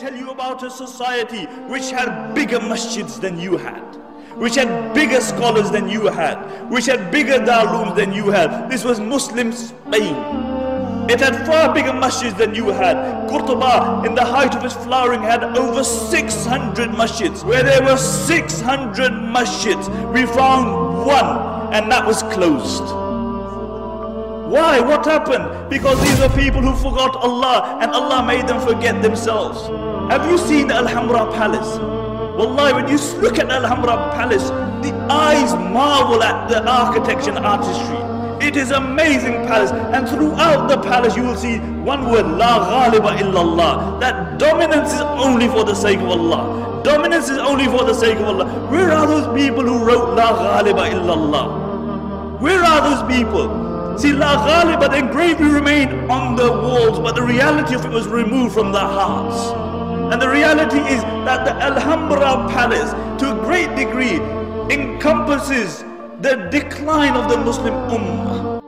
tell you about a society which had bigger masjids than you had, which had bigger scholars than you had, which had bigger Darul Ulooms than you had. This was Muslim Spain. It had far bigger masjids than you had. Qurtuba, in the height of its flowering, had over 600 masjids. Where there were 600 masjids, we found one, and that was closed. Why? What happened? Because these are people who forgot Allah and Allah made them forget themselves. Have you seen the Alhambra Palace? Wallahi, when you look at Alhambra Palace, the eyes marvel at the architecture and artistry. It is amazing palace and throughout the palace you will see one word La ghaliba illallah that dominance is only for the sake of Allah. Dominance is only for the sake of Allah. Where are those people who wrote La ghaliba illallah? Where are those people? See, La Ghaliba, the engraving remained on the walls, but the reality of it was removed from the hearts. And the reality is that the Alhambra Palace, to a great degree, encompasses the decline of the Muslim Ummah.